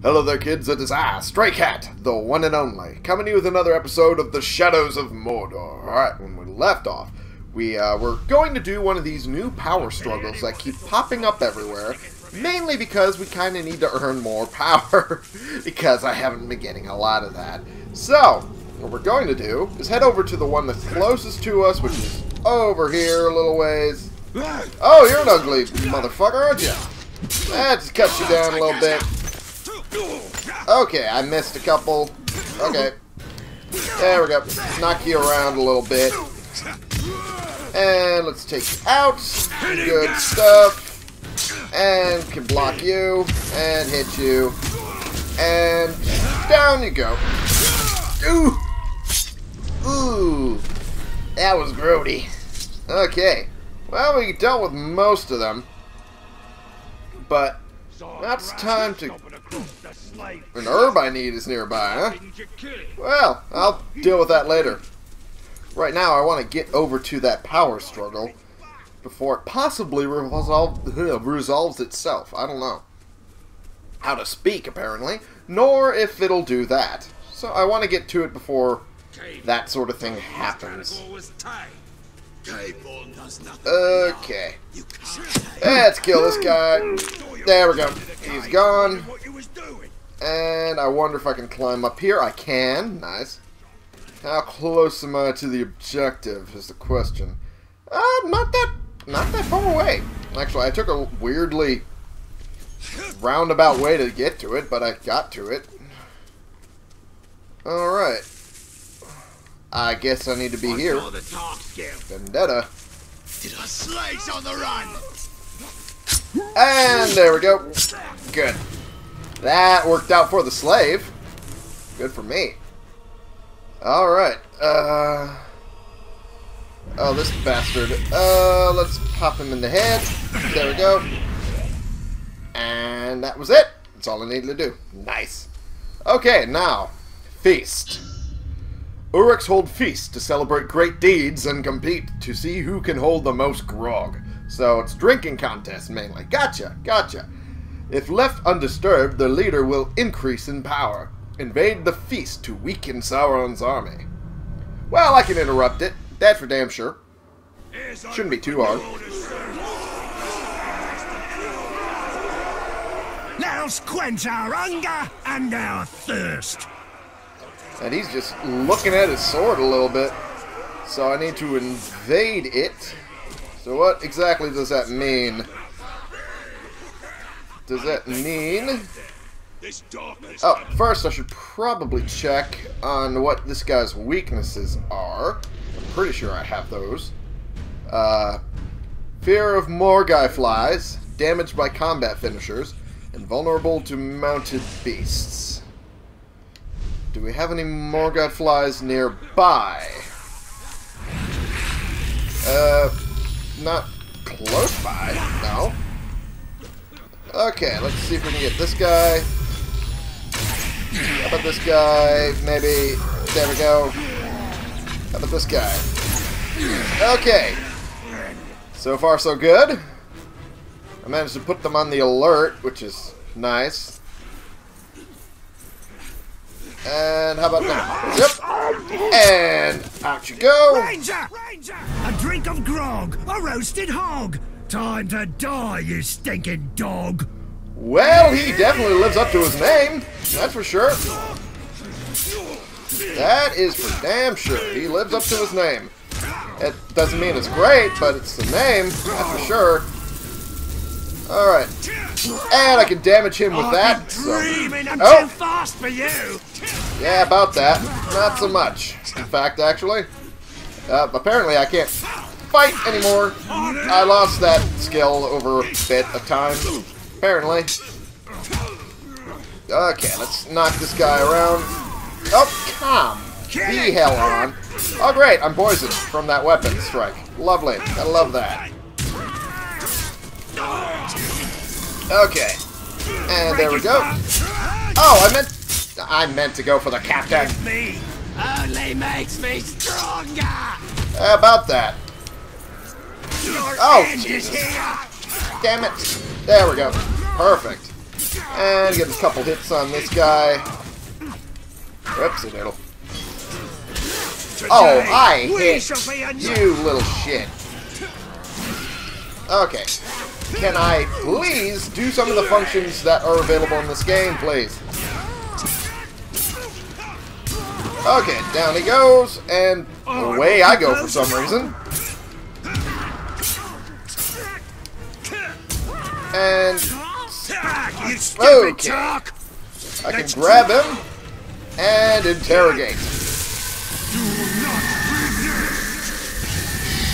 Hello there kids, it is I, Stray Cat, the one and only, coming to you with another episode of The Shadows of Mordor. Alright, when we left off, we uh, were going to do one of these new power struggles that keep popping up everywhere, mainly because we kind of need to earn more power, because I haven't been getting a lot of that. So, what we're going to do is head over to the one that's closest to us, which is over here a little ways. Oh, you're an ugly motherfucker, aren't you? That just cuts you down a little bit. Okay, I missed a couple. Okay. There we go. Knock you around a little bit. And let's take you out. Good stuff. And can block you. And hit you. And down you go. Ooh. Ooh. That was grody. Okay. Well, we dealt with most of them. But it's time to... An herb I need is nearby, huh? Well, I'll deal with that later. Right now, I want to get over to that power struggle before it possibly resolve, resolves itself. I don't know how to speak, apparently, nor if it'll do that. So I want to get to it before that sort of thing happens. Okay. Let's kill this guy. There we go. He's gone. And I wonder if I can climb up here. I can. Nice. How close am I to the objective is the question. Uh, not that, not that far away. Actually, I took a weirdly roundabout way to get to it, but I got to it. Alright. I guess I need to be here. Vendetta. Did slaves on the run? And there we go. Good. That worked out for the slave. Good for me. Alright. Uh... Oh, this bastard. Uh, let's pop him in the head. There we go. And that was it. That's all I needed to do. Nice. Okay, now. Feast. Uruks hold feasts to celebrate great deeds and compete to see who can hold the most grog. So it's drinking contest mainly. Gotcha, gotcha. If left undisturbed, the leader will increase in power. Invade the feast to weaken Sauron's army. Well, I can interrupt it. That's for damn sure. Shouldn't be too hard. Let us quench our hunger and our thirst. And he's just looking at his sword a little bit. So I need to invade it. So what exactly does that mean? Does that mean... Oh, first I should probably check on what this guy's weaknesses are. I'm pretty sure I have those. Uh, fear of Morgai flies, damaged by combat finishers, and vulnerable to mounted beasts. Do we have any Morgoth flies nearby? Uh, not close by, no. Okay, let's see if we can get this guy. How about this guy? Maybe. There we go. How about this guy? Okay. So far, so good. I managed to put them on the alert, which is nice. And how about now? Yep. And out you go. Ranger! Ranger! A drink of grog, a roasted hog. Time to die, you stinking dog. Well, he definitely lives up to his name. That's for sure. That is for damn sure. He lives up to his name. It doesn't mean it's great, but it's the name. That's for sure. Alright. And I can damage him with that. So. Oh. too fast for you. Yeah, about that. Not so much. In fact, actually. Uh, apparently I can't fight anymore. I lost that skill over a bit of time. Apparently. Okay, let's knock this guy around. Oh, come the hell on. Oh, great, I'm poisoned from that weapon strike. Lovely. I love that. Okay. And there we go. Oh, I meant... I meant to go for the captain. Me only makes me stronger. How about that? Oh. Damn it. There we go. Perfect. And get a couple hits on this guy. Whoopsie doodle. Oh, I hit you little shit. Okay. Can I please do some of the functions that are available in this game, please? Okay, down he goes, and away I go for some reason. And okay, I can grab him and interrogate.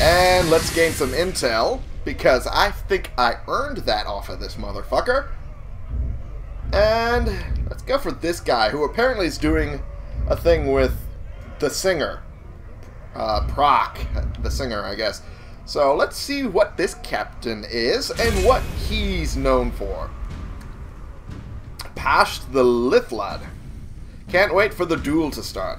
And let's gain some intel, because I think I earned that off of this motherfucker. And let's go for this guy, who apparently is doing a thing with the singer. Uh, Proc, the singer, I guess. So let's see what this captain is and what he's known for. Pasht the Lithlad. Can't wait for the duel to start.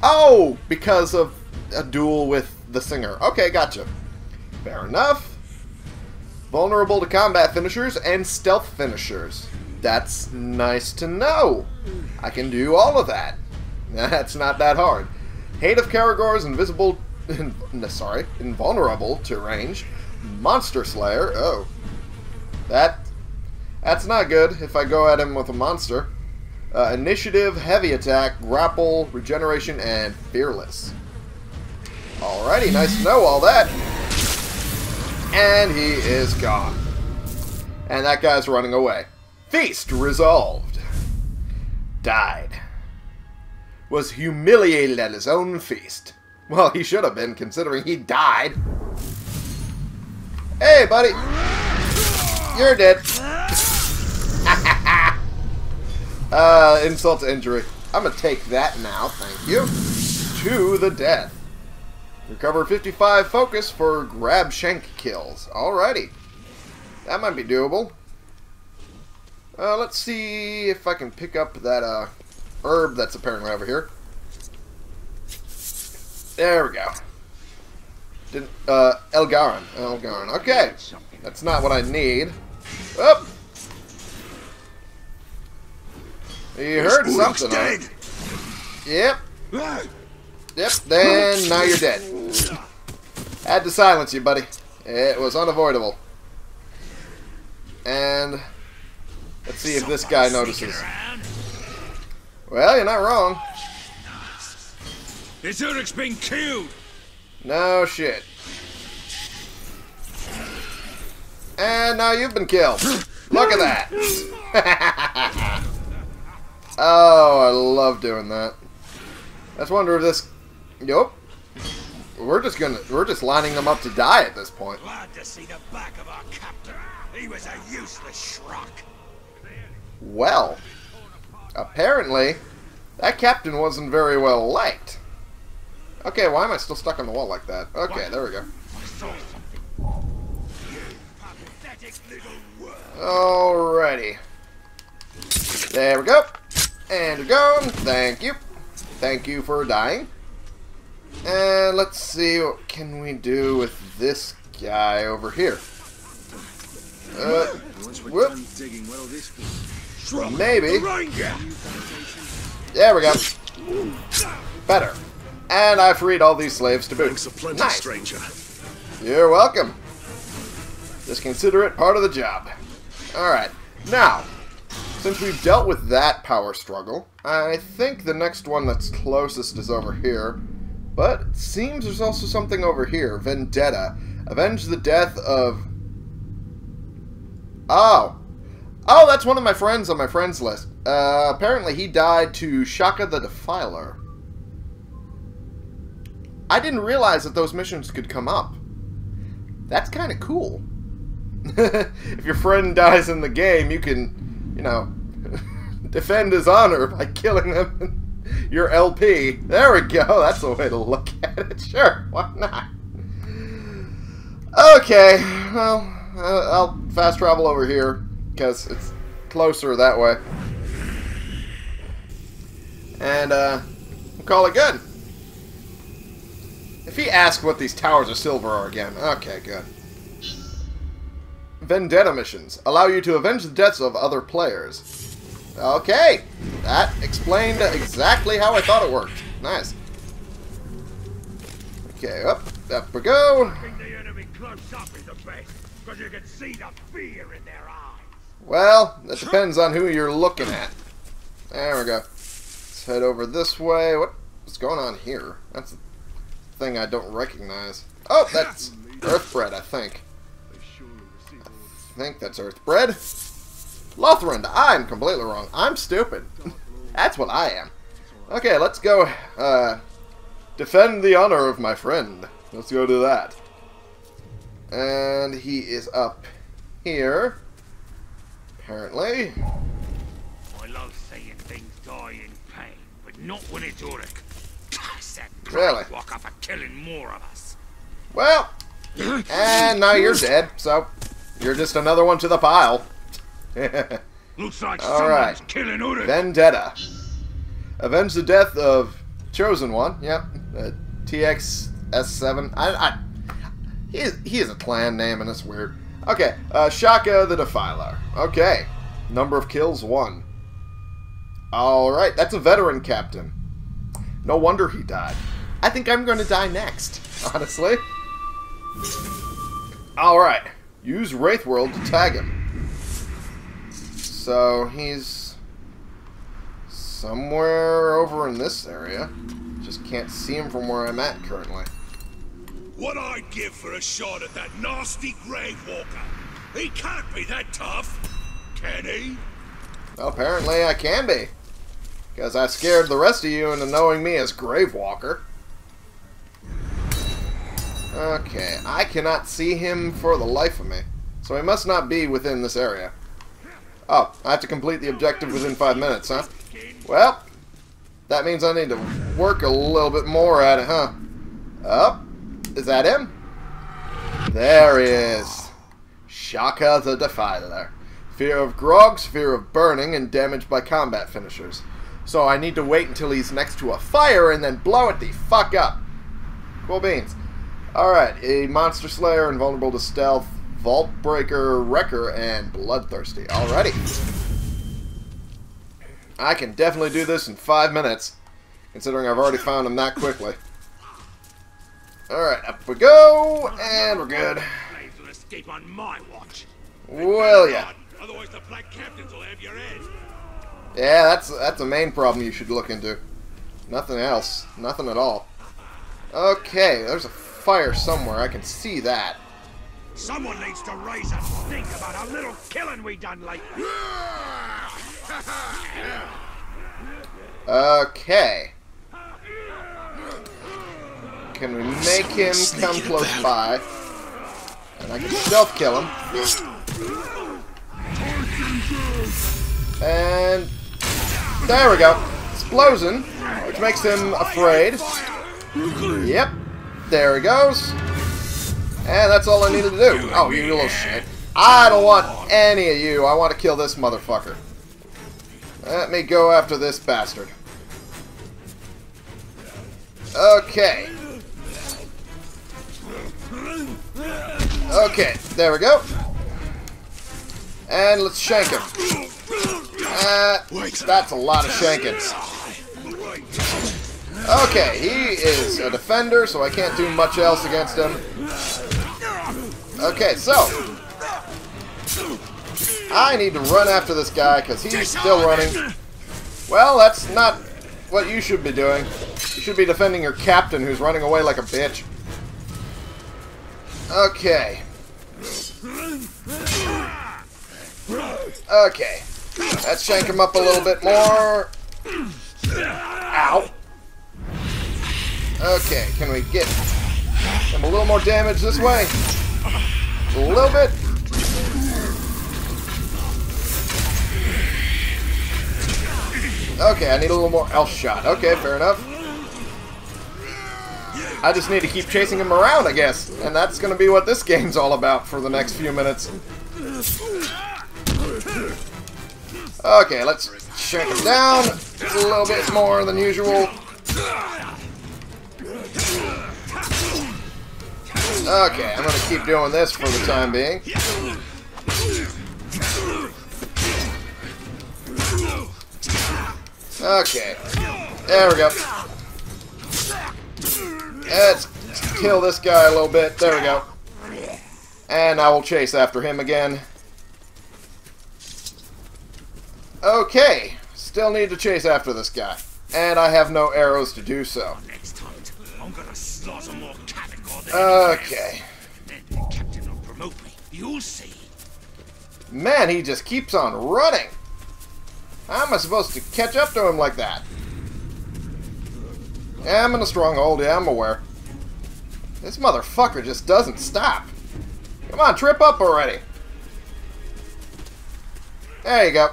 Oh, because of a duel with the singer. Okay, gotcha. Fair enough. Vulnerable to combat finishers and stealth finishers. That's nice to know. I can do all of that. That's not that hard. Hate of Caragor is invisible... sorry, invulnerable to range. Monster Slayer. Oh. That... That's not good if I go at him with a monster. Uh, initiative, Heavy Attack, Grapple, Regeneration, and Fearless. Alrighty, nice to know all that. And he is gone. And that guy's running away. Feast resolved. Died. Was humiliated at his own feast. Well, he should have been, considering he died. Hey, buddy. You're dead. uh, insult to injury. I'm gonna take that now, thank you. To the death. Recover 55 focus for grab shank kills. Alrighty. That might be doable. Uh, let's see if I can pick up that uh, herb that's apparently over here. There we go. Didn't, uh, Elgaran. Elgaran. Okay. That's not what I need. Oh! You heard something, huh? Yep. Yep, then now you're dead. Had to silence you, buddy. It was unavoidable. And let's see if this guy notices. Well, you're not wrong. This Uruk's been killed. No shit. And now you've been killed. Look at that. oh, I love doing that. Let's wonder if this Yup. We're just gonna we're just lining them up to die at this point. Glad to see the back of our captain. He was a useless schrock. Well, apparently that captain wasn't very well liked. Okay, why am I still stuck on the wall like that? Okay, there we go. Alrighty. There we go. And we're gone. Thank you. Thank you for dying. And let's see what can we do with this guy over here. Uh, whoop. Maybe. There we go. Better. And I freed all these slaves to boot. Nice. stranger. You're welcome. Just consider it part of the job. Alright. Now, since we've dealt with that power struggle, I think the next one that's closest is over here. But it seems there's also something over here. Vendetta. Avenge the death of... Oh. Oh, that's one of my friends on my friends list. Uh, apparently he died to Shaka the Defiler. I didn't realize that those missions could come up. That's kind of cool. if your friend dies in the game, you can, you know, defend his honor by killing them your LP. There we go. That's the way to look at it. Sure, why not? Okay, well, uh, I'll fast travel over here because it's closer that way. And, uh, we'll call it good. If he asks what these towers of silver are again, okay, good. vendetta missions. Allow you to avenge the deaths of other players. Okay, that explained exactly how I thought it worked. Nice. Okay, up, up we go. the enemy close up is the best, because you can see the fear in their eyes. Well, that depends on who you're looking at. There we go. Let's head over this way. What, what's going on here? That's thing I don't recognize. Oh, that's Earthbread, I think. I think that's Earthbread. Lothrind, I'm completely wrong. I'm stupid. that's what I am. Okay, let's go uh, defend the honor of my friend. Let's go do that. And he is up here. Apparently. I love seeing things die in pain, but not when it's Uruk. Really? Walker for killing more of us. Well, and now you're dead, so you're just another one to the pile. Looks like All someone's killing Uruk. Vendetta. Avenge the death of Chosen One. Yep. Uh, TXS7. I, I, he, is, he is a clan name, and it's weird. Okay. Uh, Shaka the Defiler. Okay. Number of kills, one. Alright, that's a veteran captain. No wonder he died. I think I'm going to die next, honestly. Alright. Use Wraith World to tag him. So, he's somewhere over in this area. Just can't see him from where I'm at currently. What I'd give for a shot at that nasty Grave Walker. He can't be that tough, can he? Well, apparently I can be. Because I scared the rest of you into knowing me as Gravewalker. Okay, I cannot see him for the life of me. So he must not be within this area. Oh, I have to complete the objective within five minutes, huh? Well, that means I need to work a little bit more at it, huh? Up. Is that him? There he is. Shaka the Defiler. Fear of grogs, fear of burning, and damage by combat finishers. So I need to wait until he's next to a fire and then blow it the fuck up. Cool beans. Alright, a Monster Slayer, invulnerable to stealth, Vault Breaker, Wrecker, and Bloodthirsty. Alrighty. I can definitely do this in five minutes, considering I've already found them that quickly. Alright, up we go, and we're good. Ya? Otherwise the will. Yeah, that's that's a main problem you should look into. Nothing else. Nothing at all. Okay, there's a fire somewhere. I can see that. Someone needs to raise a stink about a little killing we done lately. Okay. Can we make him come close by? And I can stealth kill him. And there we go. Explosion, which makes him afraid. Yep. There he goes. And that's all I needed to do. Oh, you little shit. I don't want any of you. I want to kill this motherfucker. Let me go after this bastard. Okay. Okay, there we go. And let's shank him. Uh, that's a lot of shanking. Okay, he is a defender, so I can't do much else against him. Okay, so. I need to run after this guy, because he's still running. Well, that's not what you should be doing. You should be defending your captain who's running away like a bitch. Okay. Okay. Let's shank him up a little bit more. Ow. Okay, can we get him a little more damage this way? A little bit. Okay, I need a little more elf shot. Okay, fair enough. I just need to keep chasing him around, I guess. And that's going to be what this game's all about for the next few minutes. Okay, let's shank him down. A little bit more than usual. Okay, I'm gonna keep doing this for the time being. Okay. There we go. Let's kill this guy a little bit. There we go. And I will chase after him again. Okay. Still need to chase after this guy. And I have no arrows to do so. Okay. Then the captain will promote me. You'll see. Man, he just keeps on running. How am I supposed to catch up to him like that? Yeah, I'm in a stronghold. Yeah, I'm aware. This motherfucker just doesn't stop. Come on, trip up already. There you go.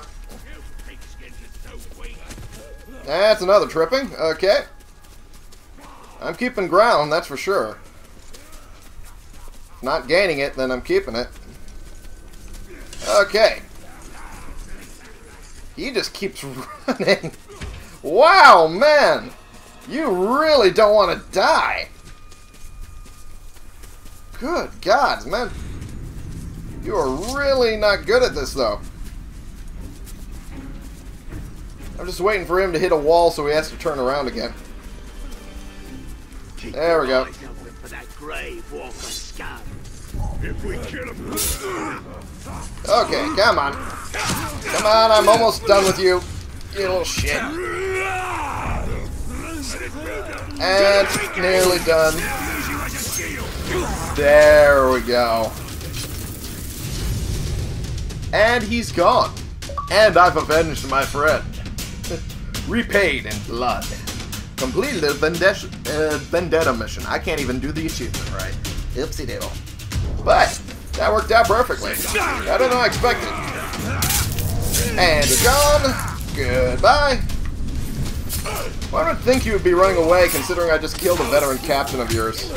That's another tripping. Okay. I'm keeping ground, that's for sure. Not gaining it, then I'm keeping it. Okay. He just keeps running. Wow, man! You really don't want to die. Good God, man. You are really not good at this, though. I'm just waiting for him to hit a wall so he has to turn around again. There we go. Okay, come on. Come on, I'm almost done with you. You little shit. And nearly done. There we go. And he's gone. And I've avenged my friend. Repaid in blood. Completed a vendetta, uh, vendetta mission. I can't even do the achievement right. Oopsie doodle. But that worked out perfectly. Better than I expected. And it's gone. Goodbye. One would think you would be running away considering I just killed a veteran captain of yours.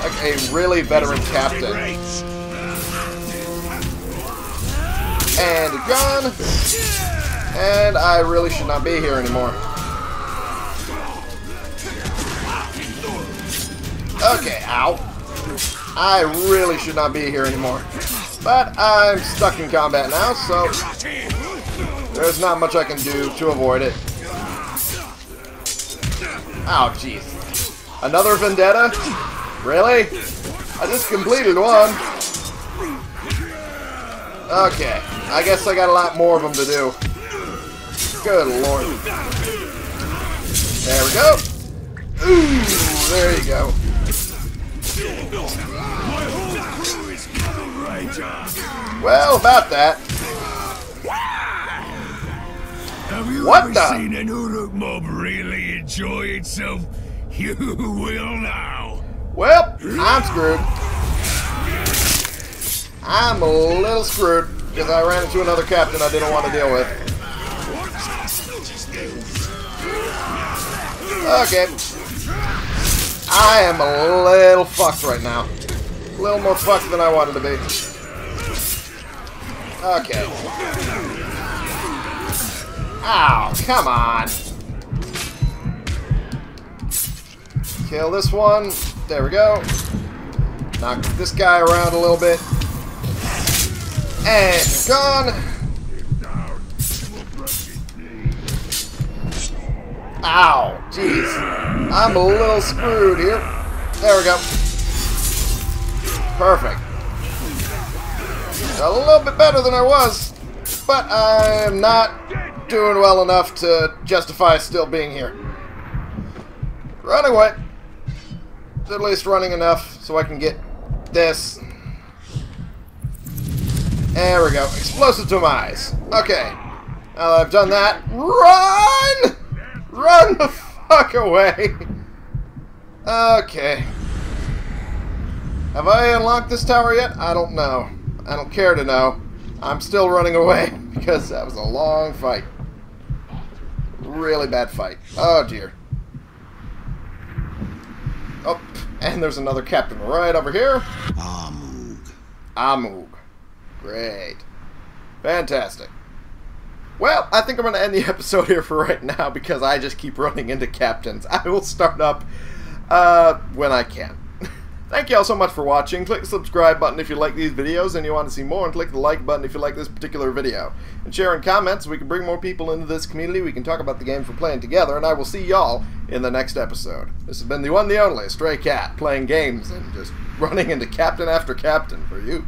Like a really veteran captain. And gone. And I really should not be here anymore. Okay, ow. I really should not be here anymore. But I'm stuck in combat now, so there's not much I can do to avoid it. Oh, jeez. Another vendetta? Really? I just completed one. Okay. I guess I got a lot more of them to do. Good lord. There we go. Ooh, there you go. Well, about that. Have you What ever the- seen an Uruk mob really enjoy itself? You will now. Well, I'm screwed. I'm a little screwed because I ran into another captain I didn't want to deal with. Okay. I am a little fucked right now. A little more fucked than I wanted to be. Okay. Ow, come on. Kill this one. There we go. Knock this guy around a little bit. And gone. Ow, jeez. I'm a little screwed here. There we go. Perfect. A little bit better than I was, but I'm not doing well enough to justify still being here. Running away. At least running enough so I can get this. There we go. Explosive to my eyes. Okay. Now that I've done that, run! Run the fuck away! Okay. Have I unlocked this tower yet? I don't know. I don't care to know. I'm still running away because that was a long fight. Really bad fight. Oh dear. Oh, and there's another captain right over here. Amug. Amug. Great. Fantastic. Well, I think I'm going to end the episode here for right now because I just keep running into captains. I will start up uh, when I can. Thank you all so much for watching. Click the subscribe button if you like these videos and you want to see more, and click the like button if you like this particular video. And share in comments so we can bring more people into this community. We can talk about the games we're playing together, and I will see y'all in the next episode. This has been the one, the only Stray Cat, playing games and just running into captain after captain for you.